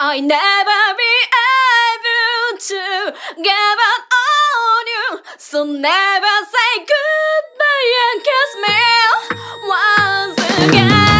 I never be able to give up on you. So never say goodbye and kiss me once again.